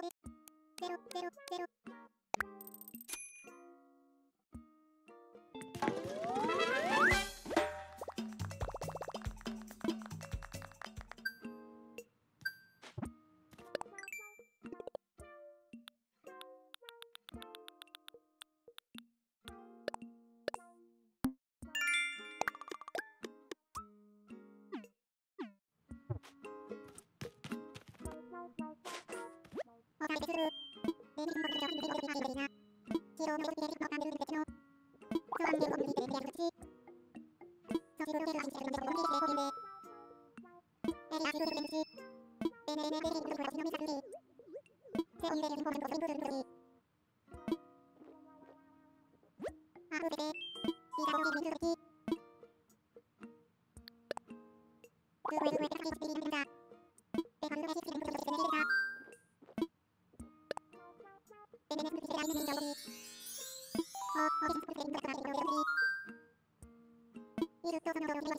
0 0ロ対する。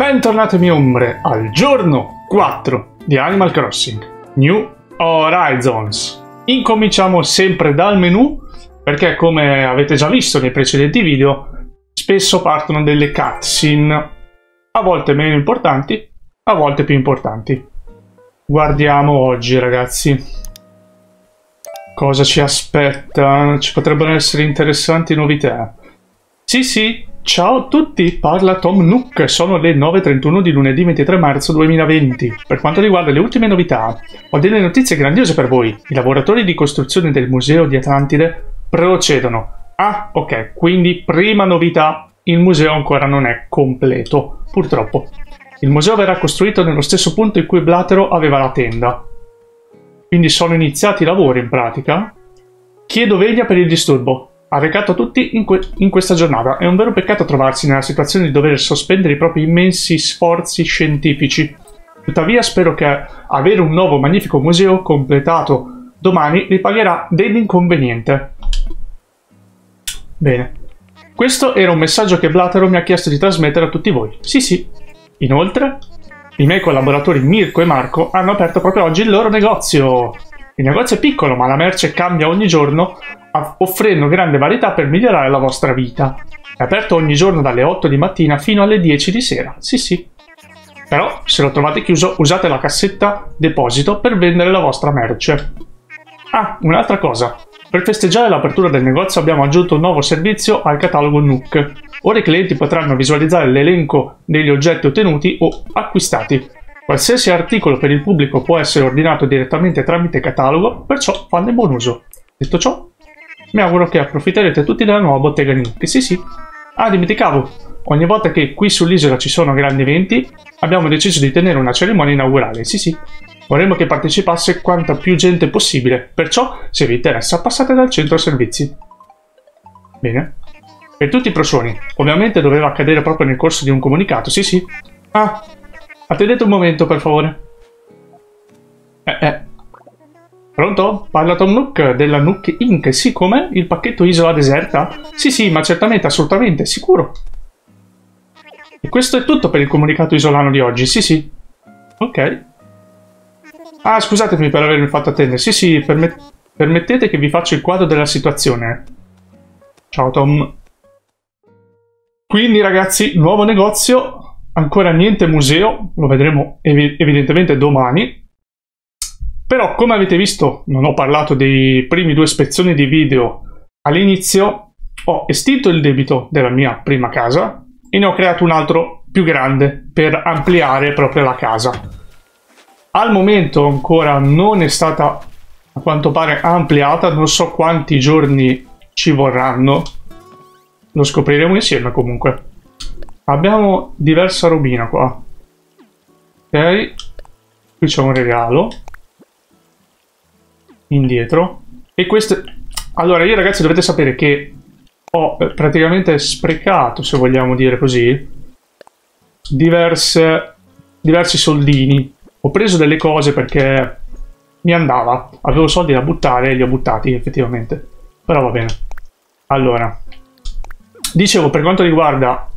Bentornate mie ombre al giorno 4 di Animal Crossing New Horizons. Incominciamo sempre dal menu perché come avete già visto nei precedenti video spesso partono delle cutscene a volte meno importanti, a volte più importanti. Guardiamo oggi ragazzi cosa ci aspetta, ci potrebbero essere interessanti novità. Sì sì, Ciao a tutti, parla Tom Nook, sono le 9.31 di lunedì 23 marzo 2020. Per quanto riguarda le ultime novità, ho delle notizie grandiose per voi. I lavoratori di costruzione del museo di Atlantide procedono. Ah, ok, quindi prima novità, il museo ancora non è completo, purtroppo. Il museo verrà costruito nello stesso punto in cui Blatero aveva la tenda. Quindi sono iniziati i lavori in pratica. Chiedo veglia per il disturbo. Ha recato tutti in, que in, questa giornata. È un vero peccato trovarsi nella situazione di dover sospendere i propri immensi sforzi scientifici. Tuttavia spero che avere un nuovo magnifico museo completato domani ripagherà dell'inconveniente. Bene. Questo era un messaggio che Blatero mi ha chiesto di trasmettere a tutti voi. Sì, sì. Inoltre, i miei collaboratori Mirko e Marco hanno aperto proprio oggi il loro negozio. Il negozio è piccolo, ma la merce cambia ogni giorno offrendo grande varietà per migliorare la vostra vita. È aperto ogni giorno dalle 8 di mattina fino alle 10 di sera. Sì, sì. Però, se lo trovate chiuso, usate la cassetta deposito per vendere la vostra merce. Ah, un'altra cosa. Per festeggiare l'apertura del negozio abbiamo aggiunto un nuovo servizio al catalogo Nook. Ora i clienti potranno visualizzare l'elenco degli oggetti ottenuti o acquistati. Qualsiasi articolo per il pubblico può essere ordinato direttamente tramite catalogo, perciò fanne buon uso. Detto ciò, mi auguro che approfitterete tutti della nuova bottega di Nuki. Sì, sì. Ah, dimenticavo. ogni volta che qui sull'isola ci sono grandi eventi, abbiamo deciso di tenere una cerimonia inaugurale. Sì, sì, vorremmo che partecipasse quanta più gente possibile, perciò, se vi interessa, passate dal centro servizi. Bene. Per tutti i proscioni, ovviamente doveva accadere proprio nel corso di un comunicato, sì sì. Ah, attendete un momento, per favore. Eh, eh. Pronto? Parla Tom Nook della Nook Inc. Sì, come? Il pacchetto isola deserta? Sì, sì, ma certamente, assolutamente, sicuro. E questo è tutto per il comunicato isolano di oggi, sì, sì. Ok. Ah, scusatemi per avermi fatto attendere. Sì, sì, permet permettete che vi faccia il quadro della situazione. Ciao Tom. Quindi ragazzi, nuovo negozio, ancora niente museo, lo vedremo ev evidentemente domani. Però come avete visto, non ho parlato dei primi due spezzoni di video all'inizio, ho estinto il debito della mia prima casa e ne ho creato un altro più grande per ampliare proprio la casa. Al momento ancora non è stata a quanto pare ampliata, non so quanti giorni ci vorranno. Lo scopriremo insieme comunque. Abbiamo diversa robina qua. Ok. Qui c'è un regalo indietro. E questo... Allora, io ragazzi dovete sapere che ho praticamente sprecato, se vogliamo dire così, diverse, diversi soldini. Ho preso delle cose perché mi andava. Avevo soldi da buttare e li ho buttati, effettivamente. Però va bene. Allora, dicevo, per quanto riguarda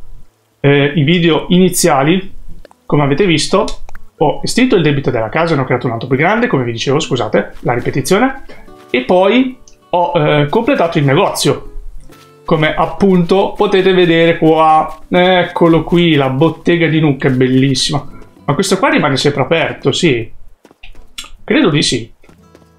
eh, i video iniziali, come avete visto, ho estinto il debito della casa, ne ho creato un altro più grande, come vi dicevo, scusate, la ripetizione, e poi ho eh, completato il negozio. Come appunto potete vedere qua, eccolo qui, la bottega di Nook è bellissima. Ma questo qua rimane sempre aperto, sì. Credo di sì.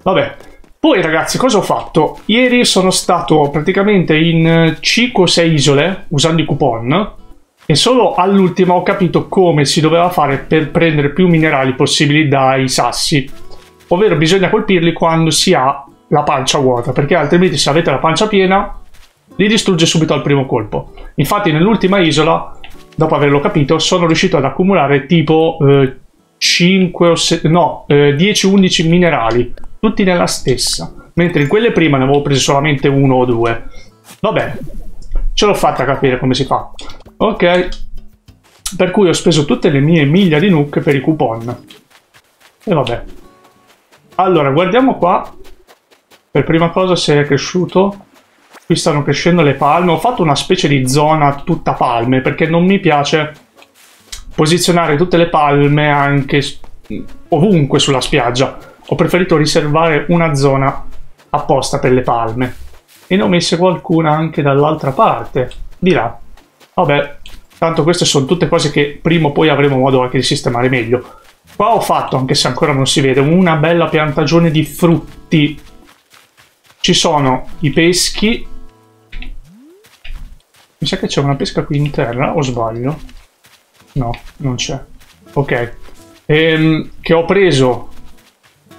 Vabbè. Poi ragazzi, cosa ho fatto? Ieri sono stato praticamente in 5 o 6 isole usando i coupon e solo all'ultima ho capito come si doveva fare per prendere più minerali possibili dai sassi. Ovvero bisogna colpirli quando si ha la pancia vuota, perché altrimenti se avete la pancia piena li distrugge subito al primo colpo. Infatti nell'ultima isola, dopo averlo capito, sono riuscito ad accumulare tipo eh, 5 o 6, no, eh, 10-11 minerali, tutti nella stessa. Mentre in quelle prima ne avevo presi solamente uno o due. Vabbè, ce l'ho fatta capire come si fa. Ok. Per cui ho speso tutte le mie miglia di Nook per i coupon. E vabbè. Allora, guardiamo qua. Per prima cosa se è cresciuto. Qui stanno crescendo le palme. Ho fatto una specie di zona tutta palme perché non mi piace posizionare tutte le palme anche ovunque sulla spiaggia. Ho preferito riservare una zona apposta per le palme. E ne ho messe qualcuna anche dall'altra parte, di là. Vabbè, tanto queste sono tutte cose che prima o poi avremo modo anche di sistemare meglio. Qua ho fatto, anche se ancora non si vede, una bella piantagione di frutti. Ci sono i peschi. Mi sa che c'è una pesca qui in terra, o sbaglio? No, non c'è. Ok. Ehm, che ho preso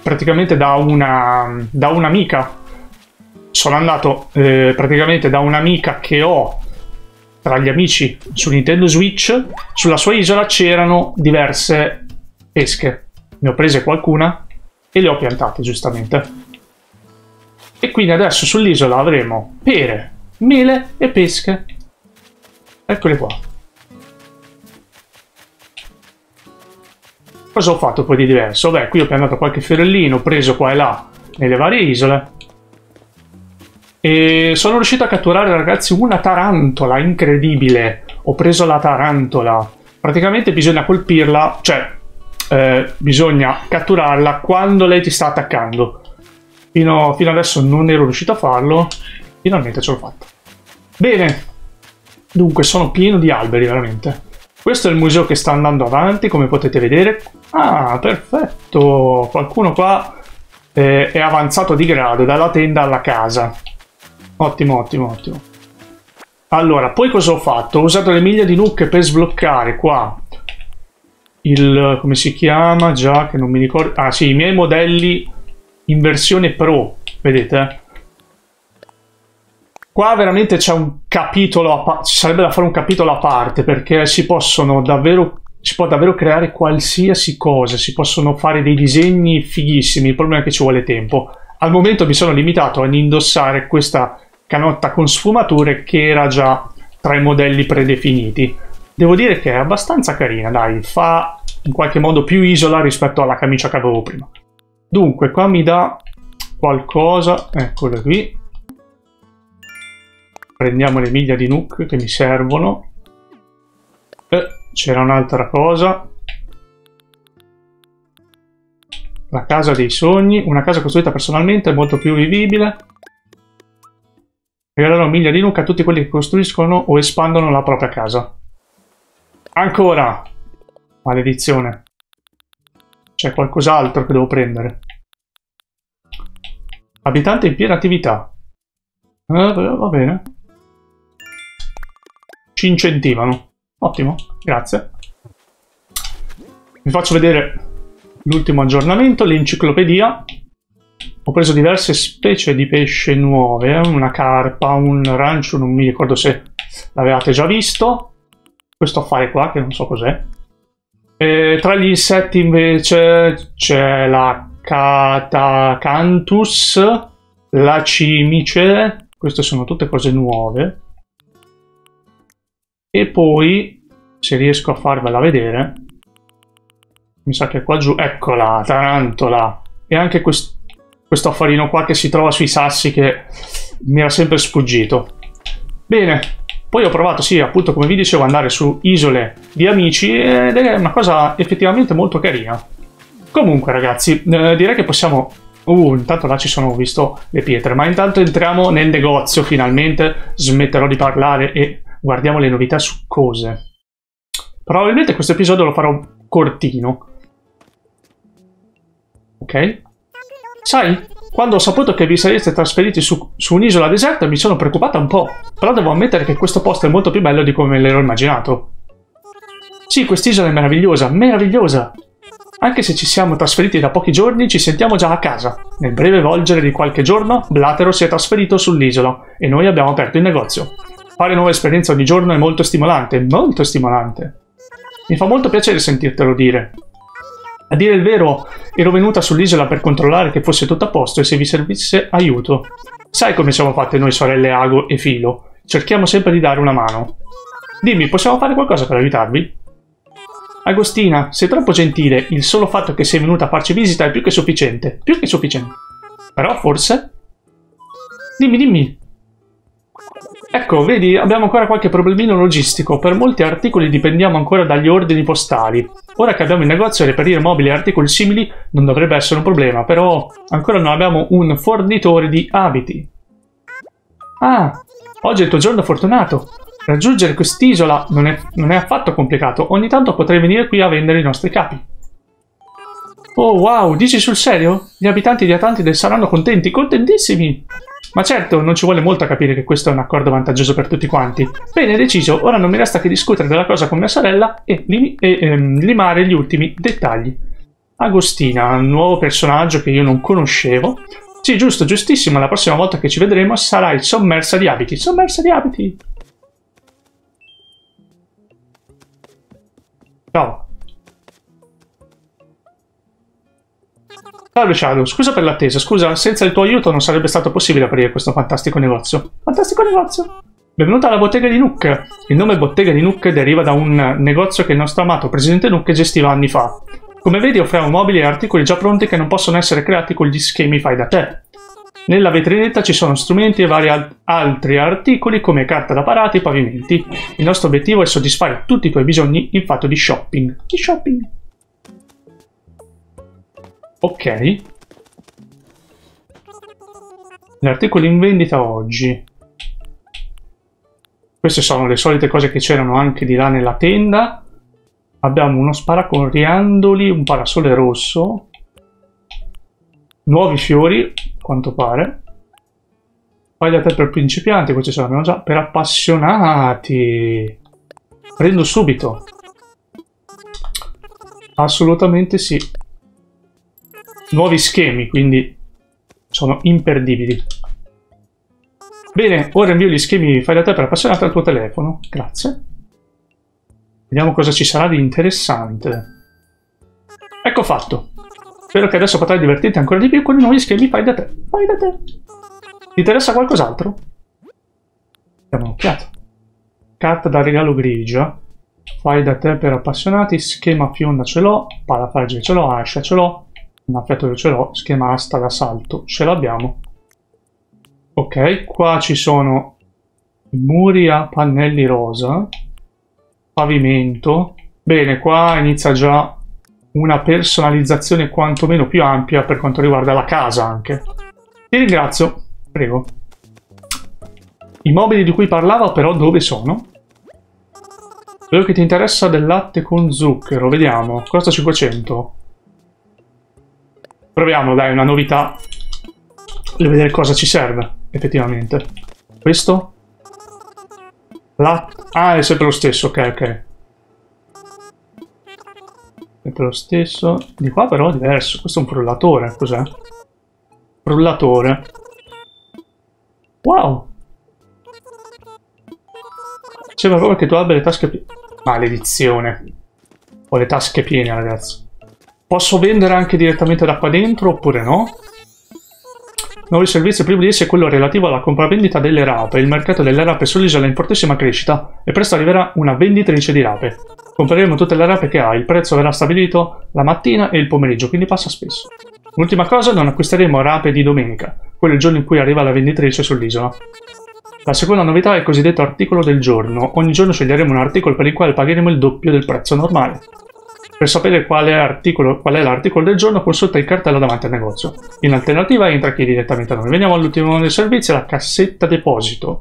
praticamente da una da un'amica. Sono andato eh, praticamente da un'amica che ho tra gli amici su Nintendo Switch, sulla sua isola c'erano diverse pesche. Ne ho prese qualcuna e le ho piantate, giustamente. E quindi adesso sull'isola avremo pere, mele e pesche. Eccole qua. Cosa ho fatto poi di diverso? Beh, qui ho piantato qualche fiorellino, preso qua e là nelle varie isole e sono riuscito a catturare, ragazzi, una tarantola incredibile. Ho preso la tarantola. Praticamente bisogna colpirla, cioè, eh, bisogna catturarla quando lei ti sta attaccando. Fino, fino adesso non ero riuscito a farlo. Finalmente ce l'ho fatta. Bene. Dunque, sono pieno di alberi, veramente. Questo è il museo che sta andando avanti, come potete vedere. Ah, perfetto. Qualcuno qua eh, è avanzato di grado, dalla tenda alla casa. Ottimo, ottimo, ottimo. Allora, poi cosa ho fatto? Ho usato le miglia di Nook per sbloccare qua il... come si chiama? Già che non mi ricordo... Ah sì, i miei modelli in versione Pro, vedete? Qua veramente c'è un capitolo, a ci sarebbe da fare un capitolo a parte perché si possono davvero, si può davvero creare qualsiasi cosa, si possono fare dei disegni fighissimi, il problema è che ci vuole tempo. Al momento mi sono limitato ad indossare questa canotta con sfumature che era già tra i modelli predefiniti. Devo dire che è abbastanza carina, dai, fa in qualche modo più isola rispetto alla camicia che avevo prima. Dunque, qua mi dà qualcosa, eccole qui, Prendiamo le miglia di Nook che mi servono. Eh, c'era un'altra cosa. La casa dei sogni, una casa costruita personalmente, molto più vivibile. Regalerò miglia di Nook a tutti quelli che costruiscono o espandono la propria casa. Ancora! Maledizione. C'è qualcos'altro che devo prendere. Abitante in piena attività. Eh, va bene ci incentivano. Ottimo, grazie. Vi faccio vedere l'ultimo aggiornamento, l'enciclopedia. Ho preso diverse specie di pesce nuove, una carpa, un rancio, non mi ricordo se l'avevate già visto. Questo affare qua, che non so cos'è. tra gli insetti invece c'è la Catacanthus, la cimice, queste sono tutte cose nuove e poi se riesco a farvela vedere mi sa che qua giù eccola tarantola e anche quest questo affarino qua che si trova sui sassi che mi era sempre sfuggito bene poi ho provato sì appunto come vi dicevo andare su isole di amici ed è una cosa effettivamente molto carina comunque ragazzi eh, direi che possiamo Uh, intanto là ci sono, visto le pietre, ma intanto entriamo nel negozio finalmente, smetterò di parlare e guardiamo le novità su cose. Probabilmente questo episodio lo farò cortino. Ok? Sai, quando ho saputo che vi sareste trasferiti su, su un'isola deserta mi sono preoccupata un po', però devo ammettere che questo posto è molto più bello di come l'ero immaginato. Sì, quest'isola è meravigliosa, meravigliosa! Anche se ci siamo trasferiti da pochi giorni, ci sentiamo già a casa. Nel breve volgere di qualche giorno, Blatero si è trasferito sull'isola e noi abbiamo aperto il negozio. Fare nuove esperienze ogni giorno è molto stimolante, molto stimolante. Mi fa molto piacere sentirtelo dire. A dire il vero, ero venuta sull'isola per controllare che fosse tutto a posto e se vi servisse aiuto. Sai come siamo fatte noi sorelle Ago e Filo? Cerchiamo sempre di dare una mano. Dimmi, possiamo fare qualcosa per aiutarvi? Agostina, sei troppo gentile. Il solo fatto che sei venuta a farci visita è più che sufficiente. Più che sufficiente. Però forse... Dimmi, dimmi. Ecco, vedi, abbiamo ancora qualche problemino logistico. Per molti articoli dipendiamo ancora dagli ordini postali. Ora che abbiamo il negozio, reperire mobili e articoli simili non dovrebbe essere un problema, però ancora non abbiamo un fornitore di abiti. Ah, oggi è il tuo giorno fortunato. Raggiungere quest'isola non è, non è affatto complicato. Ogni tanto potrei venire qui a vendere i nostri capi. Oh wow, dici sul serio? Gli abitanti di Atlantide saranno contenti, contentissimi! Ma certo, non ci vuole molto a capire che questo è un accordo vantaggioso per tutti quanti. Bene, deciso, ora non mi resta che discutere della cosa con mia sorella e, lim e ehm, limare gli ultimi dettagli. Agostina, un nuovo personaggio che io non conoscevo. Sì, giusto, giustissimo, la prossima volta che ci vedremo sarai sommersa di abiti. Sommersa di abiti! Ciao. Salve Shadow, scusa per l'attesa, scusa, senza il tuo aiuto non sarebbe stato possibile aprire questo fantastico negozio. Fantastico negozio! Benvenuta alla bottega di Nook. Il nome bottega di Nook deriva da un negozio che il nostro amato presidente Nook gestiva anni fa. Come vedi offriamo mobili e articoli già pronti che non possono essere creati con gli schemi fai da te. Nella vetrinetta ci sono strumenti e vari al altri articoli come carta da parati e pavimenti. Il nostro obiettivo è soddisfare tutti i tuoi bisogni in fatto di shopping. Di shopping. Ok. Gli articoli in vendita oggi. Queste sono le solite cose che c'erano anche di là nella tenda. Abbiamo uno sparacoriandoli, un parasole rosso. Nuovi fiori, quanto pare. Paglia te per principianti, questi ce già. Per appassionati. Prendo subito. Assolutamente sì nuovi schemi, quindi sono imperdibili. Bene, ora invio gli schemi fai da te per appassionato al tuo telefono. Grazie. Vediamo cosa ci sarà di interessante. Ecco fatto. Spero che adesso potrai divertirti ancora di più con i nuovi schemi fai da te. Fai da te. Ti interessa qualcos'altro? Diamo un'occhiata. Carta da regalo grigia. Fai da te per appassionati. Schema fionda ce l'ho. Parafragile ce l'ho. Ascia ce l'ho. Annaffiatore ce l'ho. Schema asta da salto ce l'abbiamo. Ok, qua ci sono muri a pannelli rosa. Pavimento. Bene, qua inizia già una personalizzazione quantomeno più ampia per quanto riguarda la casa anche. Ti ringrazio. Prego. I mobili di cui parlava però dove sono? Vedo che ti interessa del latte con zucchero, vediamo. Costa 500. Proviamo, dai, una novità. Voglio vedere cosa ci serve, effettivamente. Questo? Latte... Ah, è sempre lo stesso, ok, ok. Sempre lo stesso. Di qua però è diverso. Questo è un frullatore, cos'è? Frullatore. Wow! Sembra proprio che tu abbia le tasche. Maledizione. Ho le tasche piene, ragazzi. Posso vendere anche direttamente da qua dentro oppure no? Nuovi servizi, primo di essi è quello relativo alla compravendita delle rape. Il mercato delle rape sull'isola è in fortissima crescita e presto arriverà una venditrice di rape. Compreremo tutte le rape che hai, il prezzo verrà stabilito la mattina e il pomeriggio, quindi passa spesso. Ultima cosa, non acquisteremo rape di domenica, quello il giorno in cui arriva la venditrice sull'isola. La seconda novità è il cosiddetto articolo del giorno. Ogni giorno sceglieremo un articolo per il quale pagheremo il doppio del prezzo normale. Per sapere qual è, articolo, qual è l'articolo del giorno, consulta il cartello davanti al negozio. In alternativa, entra chi direttamente a noi. Veniamo all'ultimo dei servizi, la cassetta deposito.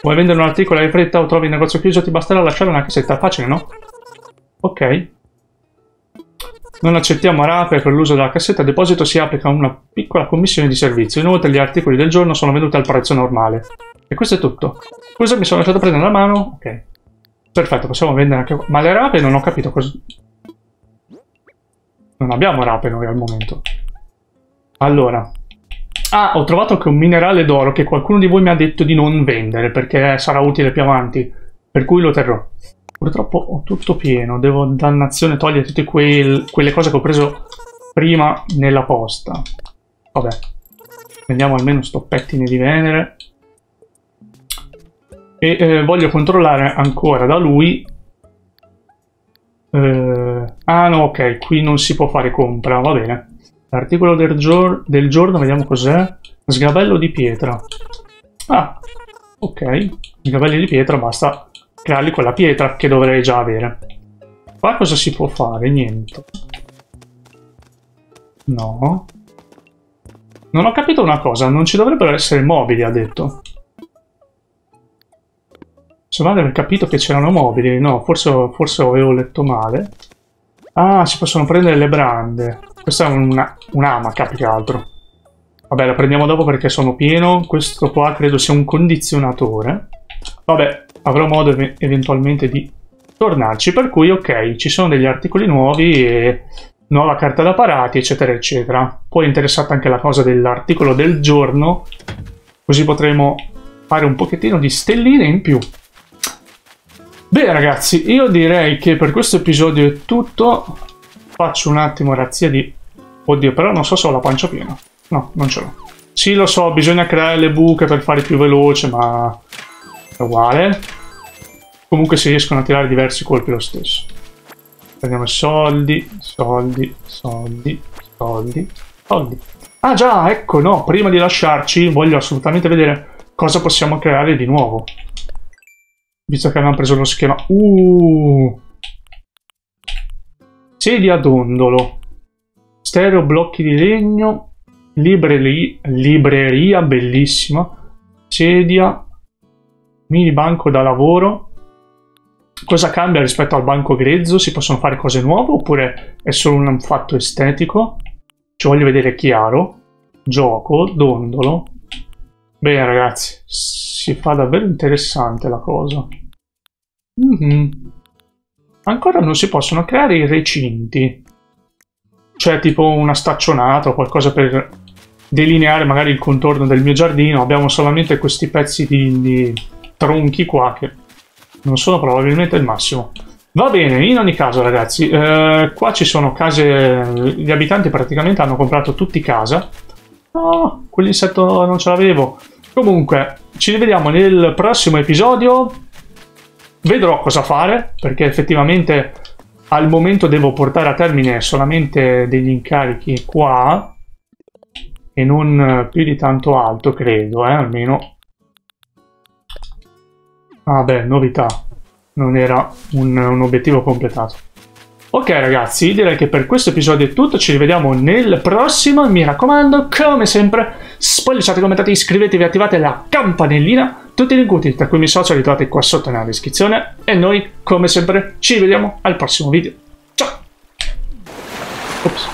Vuoi vendere un articolo hai fretta o trovi il negozio chiuso, ti basterà lasciare una cassetta. Facile, no? Ok. Non accettiamo rape per l'uso della cassetta deposito si applica una piccola commissione di servizio. Inoltre gli articoli del giorno sono venduti al prezzo normale. E questo è tutto. Scusa, mi sono lasciato prendere la mano. Ok. Perfetto, possiamo vendere anche... Ma le rape non ho capito cosa... Non abbiamo rape noi al momento. Allora. Ah, ho trovato anche un minerale d'oro che qualcuno di voi mi ha detto di non vendere perché sarà utile più avanti. Per cui lo terrò. Purtroppo ho tutto pieno, devo dannazione togliere tutte quel, quelle cose che ho preso prima nella posta. Vabbè, prendiamo almeno sto pettine di Venere. E eh, voglio controllare ancora da lui. Eh, ah no, ok, qui non si può fare compra, va bene. L'articolo del, gior del giorno, vediamo cos'è. Sgabello di pietra. Ah, ok. Sgabelli di pietra, basta crearli con la pietra che dovrei già avere. Qua cosa si può fare? Niente. No. Non ho capito una cosa, non ci dovrebbero essere mobili, ha detto. Sembra di aver capito che c'erano mobili. No, forse, forse avevo letto male. Ah, si possono prendere le brande. Questa è un'amaca, più che altro. Vabbè, la prendiamo dopo perché sono pieno. Questo qua credo sia un condizionatore. Vabbè, avrò modo ev eventualmente di tornarci. Per cui, ok, ci sono degli articoli nuovi e nuova carta da parati, eccetera, eccetera. Poi è interessata anche la cosa dell'articolo del giorno, così potremo fare un pochettino di stelline in più. Bene ragazzi, io direi che per questo episodio è tutto. Faccio un attimo razzia di... Oddio, però non so se ho la pancia piena. No, non ce l'ho. Sì, lo so, bisogna creare le buche per fare più veloce, ma è uguale. Comunque si riescono a tirare diversi colpi lo stesso. Prendiamo soldi, soldi, soldi, soldi, soldi. Ah già, ecco, no, prima di lasciarci voglio assolutamente vedere cosa possiamo creare di nuovo. Visto che abbiamo preso lo schema. Uh! Sedia dondolo. Stereo blocchi di legno. Libreria, libreria bellissima. Sedia mini banco da lavoro. Cosa cambia rispetto al banco grezzo? Si possono fare cose nuove oppure è solo un fatto estetico? Ci voglio vedere chiaro. Gioco, dondolo. Bene ragazzi, si fa davvero interessante la cosa. Mm -hmm. Ancora non si possono creare i recinti. Cioè tipo una staccionata o qualcosa per delineare magari il contorno del mio giardino. Abbiamo solamente questi pezzi di, di tronchi qua che non sono probabilmente il massimo. Va bene, in ogni caso ragazzi, eh, qua ci sono case, gli abitanti praticamente hanno comprato tutti casa. Oh, quell'insetto non ce l'avevo. Comunque, ci rivediamo nel prossimo episodio. Vedrò cosa fare, perché effettivamente al momento devo portare a termine solamente degli incarichi qua e non più di tanto alto, credo, eh, almeno. Ah beh, novità non era un, un obiettivo completato. Ok ragazzi, direi che per questo episodio è tutto, ci rivediamo nel prossimo, mi raccomando, come sempre, spoilerciate, commentate, iscrivetevi, attivate la campanellina, tutti i link tra cui mi social li trovate qua sotto nella descrizione e noi, come sempre, ci vediamo al prossimo video. Ciao! Ops.